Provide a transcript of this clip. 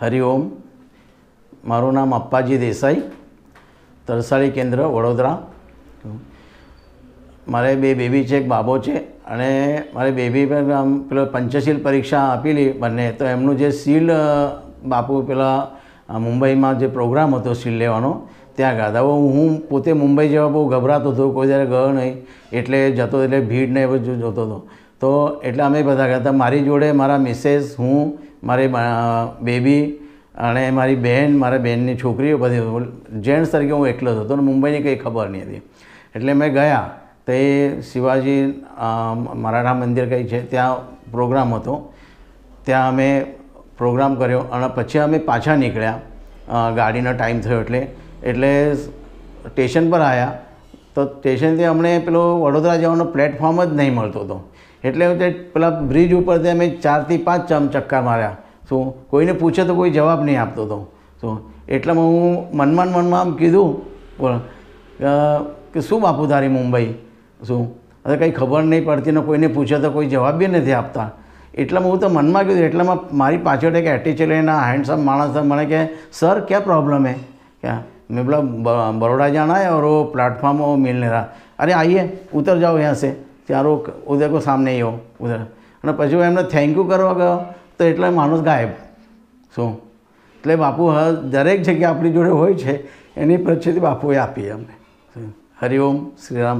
હરિઓમ મારું નામ અપ્પાજી દેસાઈ, તરસાળી કેન્દ્ર, વડોદરા. મારે બે બેબી છે, એક બાબો છે, અને મારે બેબી પર આમ પેલો પંચશીલ પરીક્ષા આપેલી બંને, તો એમનું જે સીલ બાપુ પેલા મુંબઈમાં જે પ્રોગ્રામ હતો સીલ લેવાનો, ત્યાં ગયા હવે હું પોતે મુંબઈ જવા બહુ ગભરાતો હતો, કોઈ જ્યારે ગયો નહીં, એટલે જતો એટલે ભીડ ને બધું જોતો હતો. તો એટલે અમે બધા ગયા હતા. મારી જોડે મારા મિસેસ, હું મારી બેબી અને મારી બહેન મારા બહેનની છોકરીઓ બધી જેન્ટ્સ તરીકે હું એકલો હતો અને મુંબઈની કંઈ ખબર નહીં હતી. એટલે મેં ગયા તો એ શિવાજી મરાઠા મંદિર કંઈ છે, ત્યાં પ્રોગ્રામ હતો. ત્યાં અમે પ્રોગ્રામ કર્યો અને પછી અમે પાછા નીકળ્યા. ગાડીનો ટાઈમ થયો એટલે. એટલે સ્ટેશન પર આવ્યા તો સ્ટેશનથી અમને પેલો વડોદરા જવાનો પ્લેટફોર્મ જ નહીં મળતો હતો. એટલે તે પેલા બ્રિજ ઉપરથી અમે ચારથી પાંચ ચમ ચક્કર માર્યા. શું કોઈને પૂછે તો કોઈ જવાબ નહીં આપતો હતો. શું એટલામાં હું મનમાં મનમાં આમ કીધું, બોલ કે શું બાપુ તારી મુંબઈ? શું? હવે કંઈ ખબર નહીં પડતી ને કોઈને પૂછે તો કોઈ જવાબ બી નથી આપતા. એટલામાં હું તો મનમાં કીધું, એટલામાં મારી પાછળ એક એટી એના હેન્ડસમ માણસ મને કે સર ક્યાં પ્રોબ્લેમ હે? ક્યાં? मैं बोला ब- बड़ौदा जाना है और वो प्लेटफॉर्म वो मिल नहीं रहा अरे आइए उतर जाओ यहाँ से ત્યાં રો ઉધર કો સામને ही हो ઉધર અને પછી હું એમને થેન્ક યુ કરવા ગયો તો એટલે માણસ ગાયબ શું એટલે બાપુ હ દરેક જગ્યાએ આપણી જોડે હોય છે એની પ્રચિતિ બાપુએ આપી અમને હરિઓમ શ્રીરામ